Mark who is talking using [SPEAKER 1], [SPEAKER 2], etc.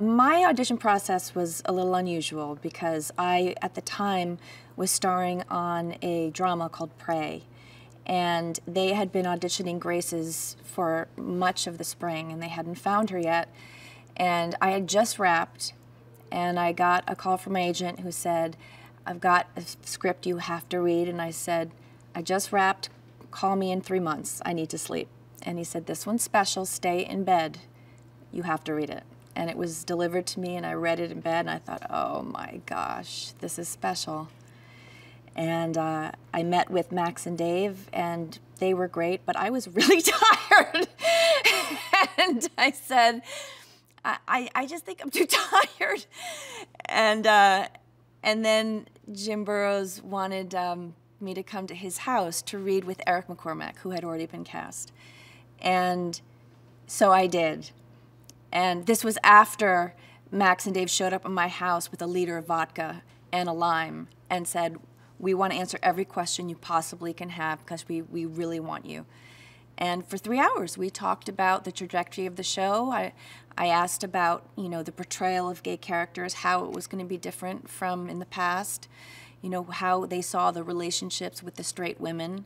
[SPEAKER 1] My audition process was a little unusual because I, at the time, was starring on a drama called Prey. And they had been auditioning Graces for much of the spring and they hadn't found her yet. And I had just wrapped and I got a call from my agent who said, I've got a script you have to read. And I said, I just wrapped, call me in three months. I need to sleep. And he said, This one's special, stay in bed. You have to read it and it was delivered to me and I read it in bed and I thought, oh my gosh, this is special. And uh, I met with Max and Dave and they were great, but I was really tired. and I said, I, I just think I'm too tired. And, uh, and then Jim Burrows wanted um, me to come to his house to read with Eric McCormack, who had already been cast. And so I did. And this was after Max and Dave showed up at my house with a liter of vodka and a lime and said, we want to answer every question you possibly can have because we, we really want you. And for three hours, we talked about the trajectory of the show. I, I asked about, you know, the portrayal of gay characters, how it was going to be different from in the past, you know, how they saw the relationships with the straight women.